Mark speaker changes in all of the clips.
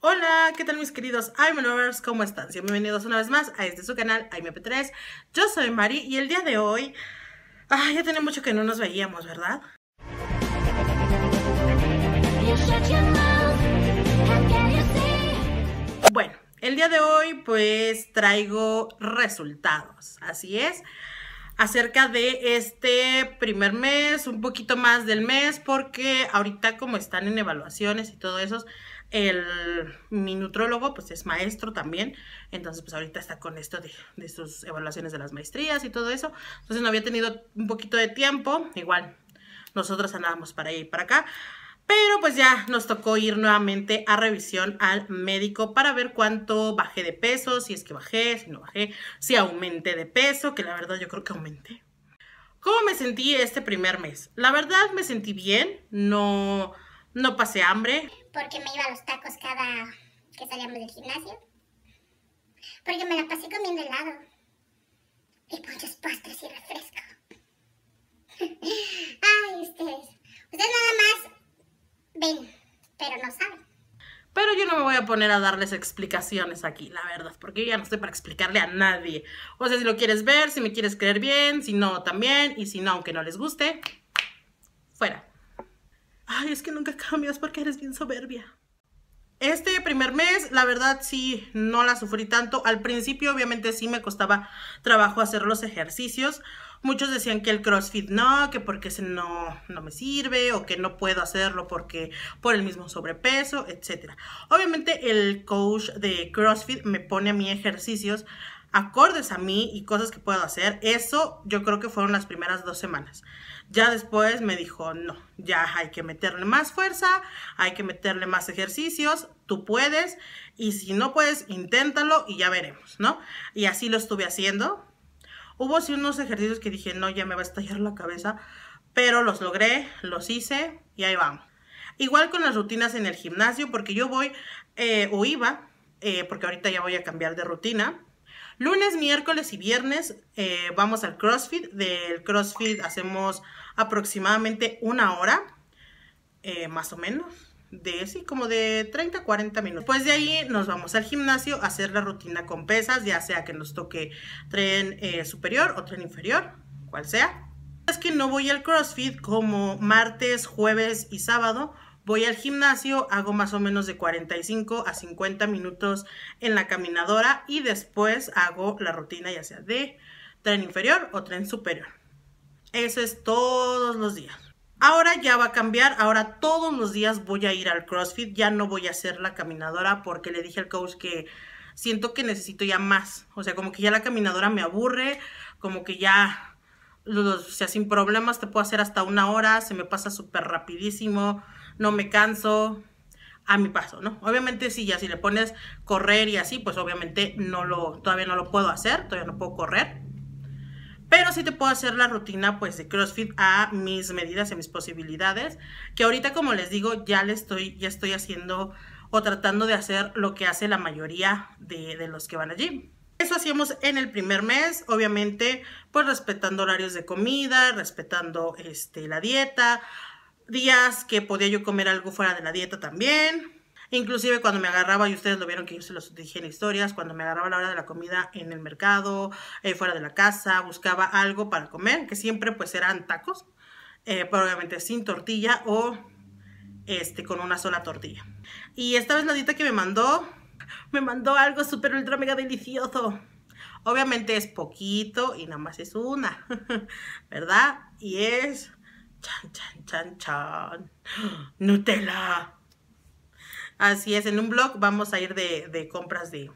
Speaker 1: Hola, ¿qué tal mis queridos I'm Lovers? ¿Cómo están? Bienvenidos una vez más a este su canal IMP3. Yo soy Mari y el día de hoy... Ah, ya tenía mucho que no nos veíamos, ¿verdad? Bueno, el día de hoy pues traigo resultados, así es, acerca de este primer mes, un poquito más del mes, porque ahorita como están en evaluaciones y todo eso, el mi nutrólogo pues es maestro también, entonces pues ahorita está con esto de, de sus evaluaciones de las maestrías y todo eso, entonces no había tenido un poquito de tiempo, igual nosotros andábamos para y para acá, pero pues ya nos tocó ir nuevamente a revisión al médico para ver cuánto bajé de peso, si es que bajé, si no bajé, si aumenté de peso, que la verdad yo creo que aumenté. ¿Cómo me sentí este primer mes? La verdad me sentí bien, no, no pasé hambre.
Speaker 2: Porque me iba a los tacos cada que salíamos del gimnasio. Porque me la pasé comiendo helado. Y muchos postres y refresco. Ay, ustedes. Ustedes nada más ven, pero no saben.
Speaker 1: Pero yo no me voy a poner a darles explicaciones aquí, la verdad, porque yo ya no estoy para explicarle a nadie. O sea, si lo quieres ver, si me quieres creer bien, si no, también, y si no, aunque no les guste, fuera. Ay, es que nunca cambias porque eres bien soberbia. Este primer mes, la verdad sí, no la sufrí tanto. Al principio, obviamente, sí me costaba trabajo hacer los ejercicios. Muchos decían que el CrossFit no, que porque ese no, no me sirve o que no puedo hacerlo porque por el mismo sobrepeso, etc. Obviamente el coach de CrossFit me pone a mí ejercicios acordes a mí y cosas que puedo hacer. Eso yo creo que fueron las primeras dos semanas. Ya después me dijo, no, ya hay que meterle más fuerza, hay que meterle más ejercicios, tú puedes y si no puedes, inténtalo y ya veremos, ¿no? Y así lo estuve haciendo. Hubo sí unos ejercicios que dije, no, ya me va a estallar la cabeza, pero los logré, los hice y ahí vamos. Igual con las rutinas en el gimnasio, porque yo voy eh, o iba, eh, porque ahorita ya voy a cambiar de rutina. Lunes, miércoles y viernes eh, vamos al CrossFit. Del CrossFit hacemos aproximadamente una hora, más o menos de sí, como de 30 a 40 minutos. Después de ahí nos vamos al gimnasio a hacer la rutina con pesas, ya sea que nos toque tren eh, superior o tren inferior, cual sea. Es que no voy al CrossFit como martes, jueves y sábado. Voy al gimnasio, hago más o menos de 45 a 50 minutos en la caminadora y después hago la rutina ya sea de tren inferior o tren superior. Eso es todos los días. Ahora ya va a cambiar, ahora todos los días voy a ir al CrossFit, ya no voy a hacer la caminadora porque le dije al coach que siento que necesito ya más, o sea, como que ya la caminadora me aburre, como que ya, o sea, sin problemas te puedo hacer hasta una hora, se me pasa súper rapidísimo, no me canso, a mi paso, ¿no? Obviamente sí, ya si le pones correr y así, pues obviamente no lo, todavía no lo puedo hacer, todavía no puedo correr, pero sí te puedo hacer la rutina pues de CrossFit a mis medidas y mis posibilidades. Que ahorita como les digo ya le estoy, ya estoy haciendo o tratando de hacer lo que hace la mayoría de, de los que van allí. Eso hacíamos en el primer mes, obviamente, pues respetando horarios de comida, respetando este, la dieta, días que podía yo comer algo fuera de la dieta también, Inclusive cuando me agarraba, y ustedes lo vieron que yo se los dije en historias, cuando me agarraba la hora de la comida en el mercado, eh, fuera de la casa, buscaba algo para comer, que siempre pues eran tacos, eh, pero obviamente sin tortilla o este, con una sola tortilla. Y esta vez la dieta que me mandó, me mandó algo súper ultra mega delicioso. Obviamente es poquito y nada más es una, ¿verdad? Y es... Chan, chan, chan, chan. Nutella. Así es, en un blog vamos a ir de, compras de,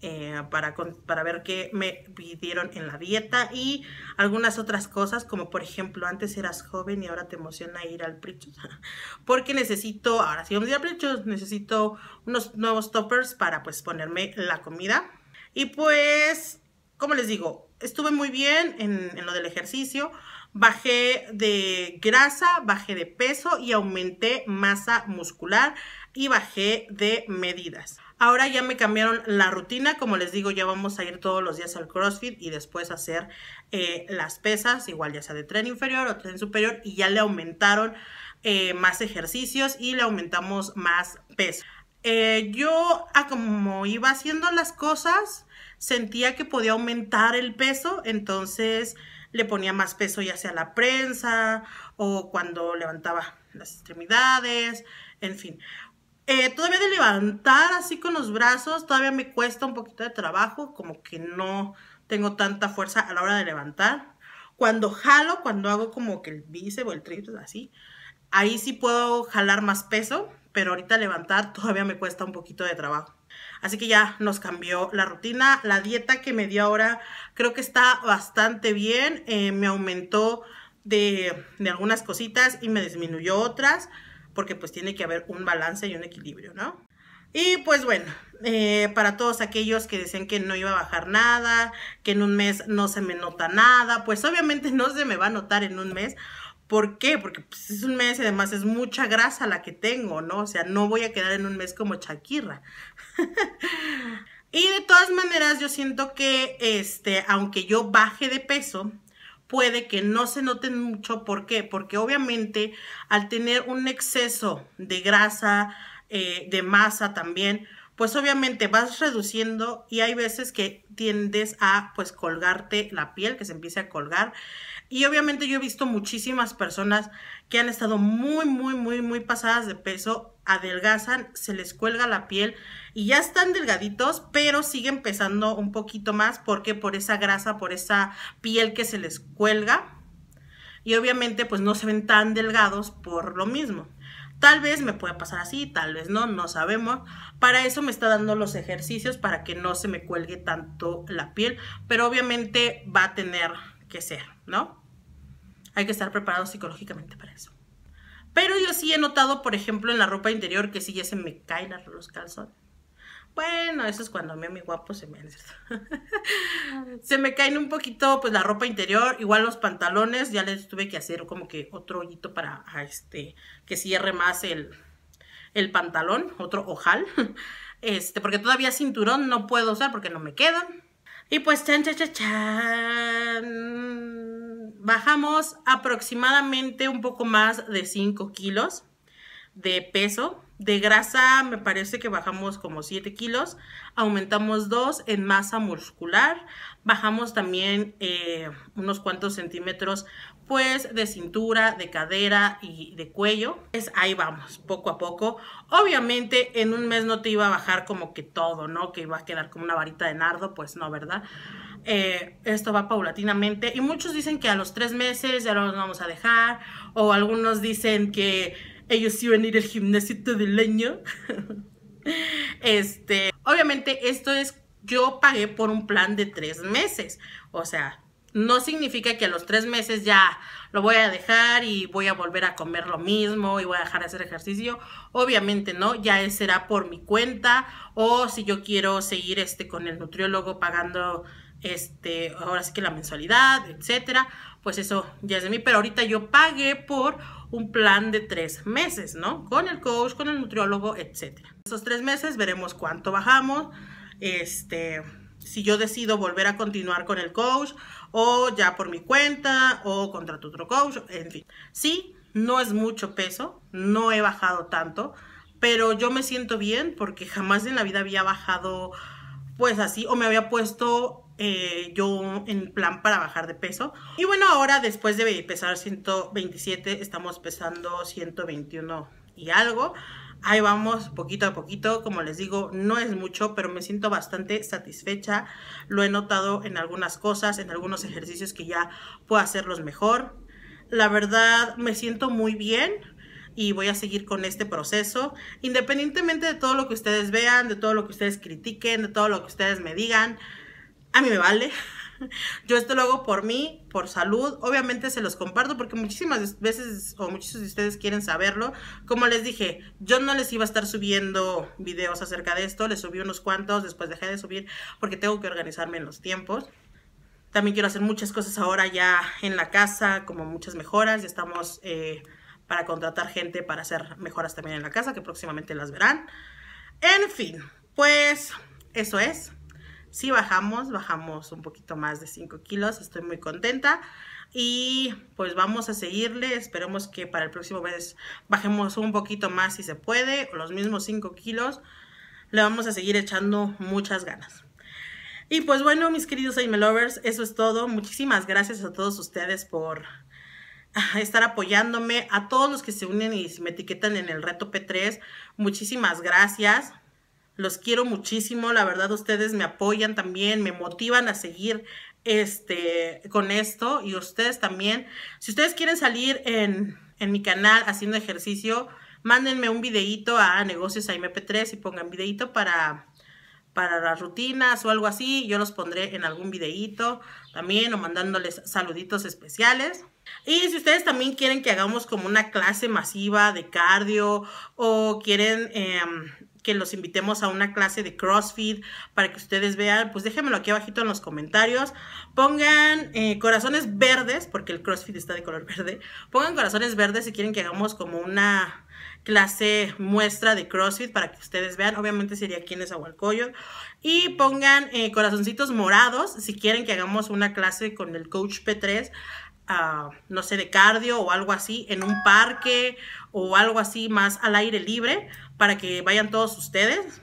Speaker 1: eh, para, para ver qué me pidieron en la dieta y algunas otras cosas, como por ejemplo, antes eras joven y ahora te emociona ir al Prichos, porque necesito, ahora sí vamos a ir al Prichos, necesito unos nuevos toppers para pues ponerme la comida. Y pues, como les digo, estuve muy bien en, en lo del ejercicio, bajé de grasa, bajé de peso y aumenté masa muscular y bajé de medidas. Ahora ya me cambiaron la rutina, como les digo, ya vamos a ir todos los días al CrossFit y después hacer eh, las pesas, igual ya sea de tren inferior o tren superior, y ya le aumentaron eh, más ejercicios y le aumentamos más peso. eh, yo, a como iba haciendo las cosas, sentía que podía aumentar el peso, entonces le ponía más peso ya sea la prensa o cuando levantaba las extremidades, en fin. Eh, todavía de levantar así con los brazos, todavía me cuesta un poquito de trabajo, como que no tengo tanta fuerza a la hora de levantar. Cuando jalo, cuando hago como que el bíceps o el tríceps así, ahí sí puedo jalar más peso, pero ahorita levantar todavía me cuesta un poquito de trabajo. Así que ya nos cambió la rutina. La dieta que me dio ahora creo que está bastante bien. Eh, me aumentó de, de, algunas cositas y me disminuyó otras, porque pues tiene que haber un balance y un equilibrio, ¿no? Y pues bueno, eh, para todos aquellos que decían que no iba a bajar nada, que en un mes no se me nota nada, pues obviamente no se me va a notar en un mes. ¿Por qué? Porque pues, es un mes y además es mucha grasa la que tengo, ¿no? O sea, no voy a quedar en un mes como Shakira. y de todas maneras, yo siento que, este, aunque yo baje de peso, puede que no se noten mucho. ¿Por qué? Porque obviamente al tener un exceso de grasa, eh, de masa también, pues obviamente vas reduciendo y hay veces que tiendes a pues colgarte la piel, que se empiece a colgar. Y obviamente yo he visto muchísimas personas que han estado muy, muy, muy, muy pasadas de peso, adelgazan, se les cuelga la piel y ya están delgaditos, pero siguen pesando un poquito más porque por esa grasa, por esa piel que se les cuelga. Y obviamente pues no se ven tan delgados por lo mismo. Tal vez me pueda pasar así, tal vez no, no sabemos. Para eso me está dando los ejercicios para que no se me cuelgue tanto la piel, pero obviamente va a tener que ser, ¿no? Hay que estar preparado psicológicamente para eso. Pero yo sí he notado, por ejemplo, en la ropa interior que sí ya se me caen los calzones. Bueno, eso es cuando a mí, mi guapo, se me... se me caen un poquito, pues, la ropa interior. Igual los pantalones, ya les tuve que hacer como que otro hoyito para, este, que cierre más el, el pantalón, otro ojal. Este, porque todavía cinturón no puedo usar porque no me quedan. Y pues, chan, chan, chan, chan. Bajamos aproximadamente un poco más de 5 kilos de peso. De grasa me parece que bajamos como 7 kilos, aumentamos 2 en masa muscular, bajamos también eh, unos cuantos centímetros pues de cintura, de cadera y de cuello. Pues ahí vamos, poco a poco. Obviamente en un mes no te iba a bajar como que todo, ¿no? Que iba a quedar como una varita de nardo, pues no, ¿verdad? Eh, esto va paulatinamente y muchos dicen que a los tres meses ya lo vamos a dejar o algunos dicen que ellos iban a ir al gimnasio todo el año. este, obviamente esto es, yo pagué por un plan de tres meses. O sea, no significa que a los tres meses ya lo voy a dejar y voy a volver a comer lo mismo y voy a dejar de hacer ejercicio. Obviamente no, ya será por mi cuenta o si yo quiero seguir este con el nutriólogo pagando este ahora sí que la mensualidad, etcétera, pues eso ya es de mí, pero ahorita yo pagué por un plan de tres meses, ¿no? Con el coach, con el nutriólogo, etcétera. Esos tres meses veremos cuánto bajamos, este, si yo decido volver a continuar con el coach o ya por mi cuenta o contra tu otro coach, en fin. Sí, no es mucho peso, no he bajado tanto, pero yo me siento bien porque jamás en la vida había bajado pues así o me había puesto eh, yo en plan para bajar de peso. Y bueno, ahora después de pesar 127, estamos pesando 121 y algo. Ahí vamos, poquito a poquito, como les digo, no es mucho, pero me siento bastante satisfecha. Lo he notado en algunas cosas, en algunos ejercicios que ya puedo hacerlos mejor. La verdad, me siento muy bien y voy a seguir con este proceso, independientemente de todo lo que ustedes vean, de todo lo que ustedes critiquen, de todo lo que ustedes me digan a mí me vale. Yo esto lo hago por mí, por salud. Obviamente se los comparto porque muchísimas veces o muchos de ustedes quieren saberlo. Como les dije, yo no les iba a estar subiendo videos acerca de esto. Les subí unos cuantos, después dejé de subir porque tengo que organizarme en los tiempos. También quiero hacer muchas cosas ahora ya en la casa, como muchas mejoras. Ya estamos eh, para contratar gente para hacer mejoras también en la casa, que próximamente las verán. En fin, pues eso es. Sí bajamos, bajamos un poquito más de 5 kilos, estoy muy contenta. Y pues vamos a seguirle. Esperemos que para el próximo mes bajemos un poquito más si se puede, los mismos 5 kilos. Le vamos a seguir echando muchas ganas. Y pues bueno, mis queridos Aime Lovers, eso es todo. Muchísimas gracias a todos ustedes por estar apoyándome. A todos los que se unen y me etiquetan en el reto P3, muchísimas gracias. Los quiero muchísimo, la verdad ustedes me apoyan también, me motivan a seguir este, con esto y ustedes también. Si ustedes quieren salir en, en mi canal haciendo ejercicio, mándenme un videito a negocios MP3 y pongan videito para para las rutinas o algo así, yo los pondré en algún videíto también o mandándoles saluditos especiales. Y si ustedes también quieren que hagamos como una clase masiva de cardio o quieren em, que los invitemos a una clase de CrossFit para que ustedes vean, pues déjenmelo aquí abajito en los comentarios. Pongan eh, corazones verdes, porque el CrossFit está de color verde. Pongan corazones verdes si quieren que hagamos como una clase muestra de CrossFit para que ustedes vean. Obviamente sería aquí en Nezahualcóyotl. Y pongan eh, corazoncitos morados si quieren que hagamos una clase con el coach P3. Ah, no sé, de cardio o algo así, en un parque o algo así más al aire libre para que vayan todos ustedes.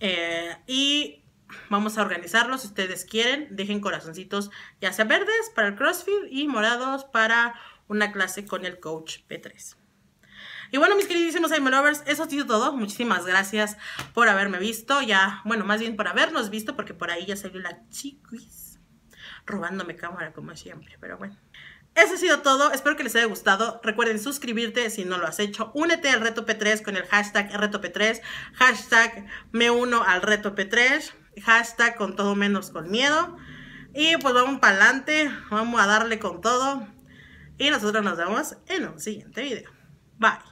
Speaker 1: Eh, y vamos a organizarlos si ustedes quieren. Dejen corazoncitos ya sea verdes para el CrossFit y morados para una clase con el coach P3. Y bueno, mis queridísimos Aime Lovers, eso ha sido todo. Muchísimas gracias por haberme visto. Ya, bueno, más bien por habernos visto, porque por ahí ya salió la chiquis robándome cámara como siempre. Pero bueno. Eso ha sido todo, espero que les haya gustado. Recuerden suscribirte si no lo has hecho. Únete al reto P3 con el hashtag reto P3, hashtag me uno al reto P3, hashtag con todo menos con miedo. Y pues vamos para adelante, vamos a darle con todo. Y nosotros nos vemos en un siguiente video. Bye.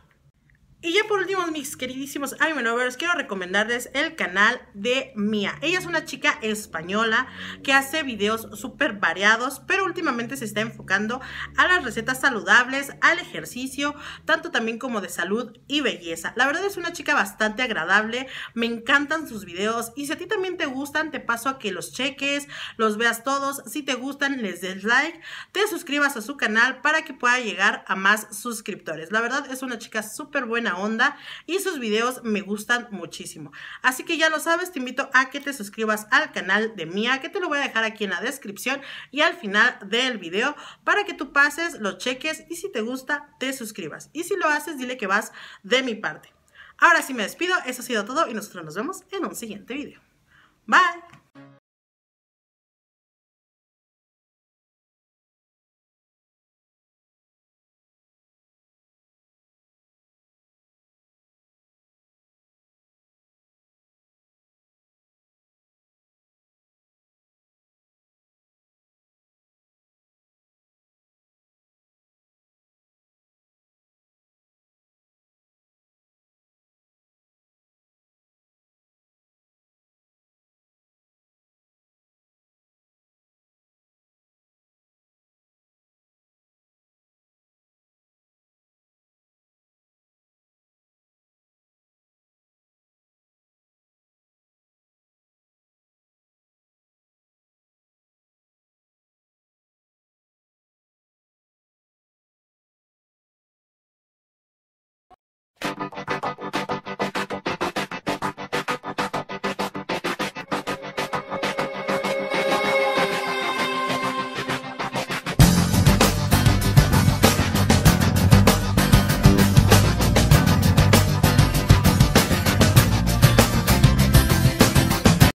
Speaker 1: Y ya por último, mis queridísimos I'm Lovers, quiero recomendarles el canal de Mia. Ella es una chica española que hace videos súper variados, pero últimamente se está enfocando a las recetas saludables, al ejercicio, tanto también como de salud y belleza. La verdad es una chica bastante agradable, me encantan sus videos y si a ti también te gustan, te paso a que los cheques, los veas todos. Si te gustan, les des like, te suscribas a su canal para que pueda llegar a más suscriptores. La verdad es una chica súper onda y sus videos me gustan muchísimo. Así que ya lo sabes, te invito a que te suscribas al canal de Mía, que te lo voy a dejar aquí en la descripción y al final del video para que tú pases, lo cheques y si te gusta, te suscribas. Y si lo haces, dile que vas de mi parte. Ahora sí me despido, eso ha sido todo y nosotros nos vemos en un siguiente video. Bye.